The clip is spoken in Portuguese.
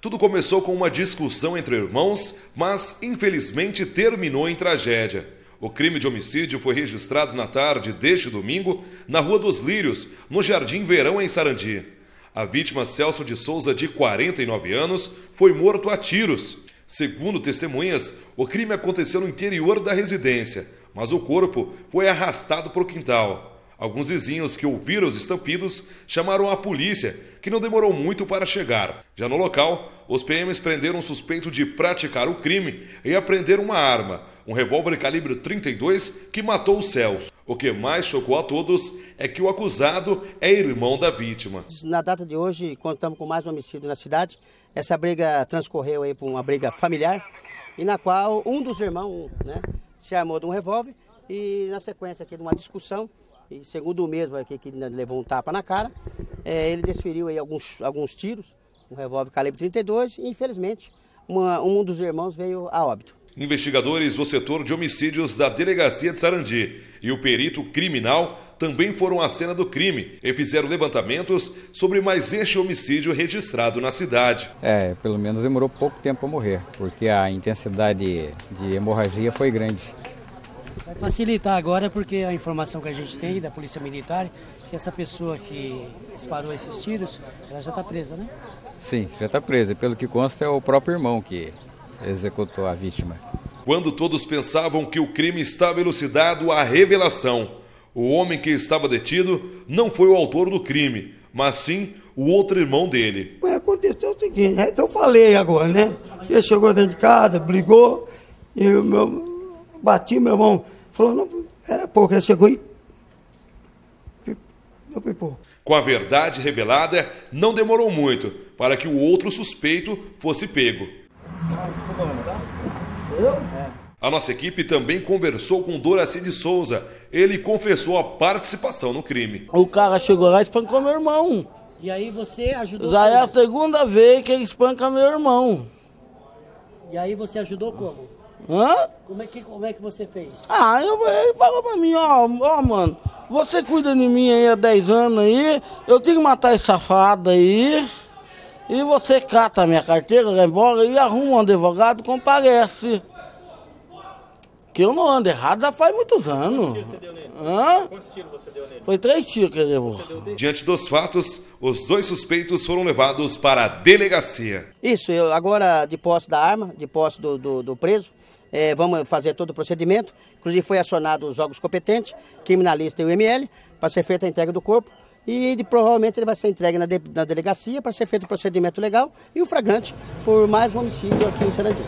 Tudo começou com uma discussão entre irmãos, mas infelizmente terminou em tragédia. O crime de homicídio foi registrado na tarde deste domingo na Rua dos Lírios, no Jardim Verão, em Sarandi. A vítima, Celso de Souza, de 49 anos, foi morto a tiros. Segundo testemunhas, o crime aconteceu no interior da residência, mas o corpo foi arrastado para o quintal. Alguns vizinhos que ouviram os estampidos chamaram a polícia, que não demorou muito para chegar. Já no local, os PMs prenderam um suspeito de praticar o crime e apreenderam uma arma, um revólver calibre 32 que matou os céus. O que mais chocou a todos é que o acusado é irmão da vítima. Na data de hoje, contamos com mais um homicídio na cidade. Essa briga transcorreu aí por uma briga familiar, e na qual um dos irmãos né, se armou de um revólver e na sequência aqui de uma discussão, e segundo o mesmo aqui que levou um tapa na cara, é, ele desferiu aí alguns, alguns tiros, um revólver calibre 32 e infelizmente uma, um dos irmãos veio a óbito. Investigadores do setor de homicídios da Delegacia de Sarandi e o perito criminal também foram à cena do crime e fizeram levantamentos sobre mais este homicídio registrado na cidade. É, pelo menos demorou pouco tempo para morrer, porque a intensidade de hemorragia foi grande. Vai facilitar agora porque a informação que a gente tem da Polícia Militar que essa pessoa que disparou esses tiros, ela já está presa, né? Sim, já está presa. Pelo que consta é o próprio irmão que executou a vítima. Quando todos pensavam que o crime estava elucidado, a revelação. O homem que estava detido não foi o autor do crime, mas sim o outro irmão dele. Aconteceu o seguinte, é que eu falei agora, né? Ele chegou dentro de casa, brigou, e o meu, bati, meu irmão falou, não, era pouco, ele chegou e meu pipô. Com a verdade revelada, não demorou muito para que o outro suspeito fosse pego. A nossa equipe também conversou com Doraci de Souza. Ele confessou a participação no crime. O cara chegou lá e espancou meu irmão. E aí você ajudou? Já é a segunda vez que ele espanca meu irmão. E aí você ajudou como? Hã? Como é que, como é que você fez? Ah, eu, ele falou pra mim, ó, ó, mano, você cuida de mim aí há 10 anos aí, eu tenho que matar esse safado aí. E você cata a minha carteira, vai embora e arruma um advogado, comparece. Que eu não ando errado já faz muitos anos. Quantos tiros você deu nele? Hã? Quantos tiros você deu nele? Foi três tiros que ele levou. Diante dos fatos, os dois suspeitos foram levados para a delegacia. Isso, eu, agora de posse da arma, de posse do, do, do preso, é, vamos fazer todo o procedimento. Inclusive foi acionado os órgãos competentes, criminalista e o ML, para ser feita a entrega do corpo e de, provavelmente ele vai ser entregue na, de, na delegacia para ser feito o procedimento legal e o flagrante por mais um homicídio aqui em Sarandi.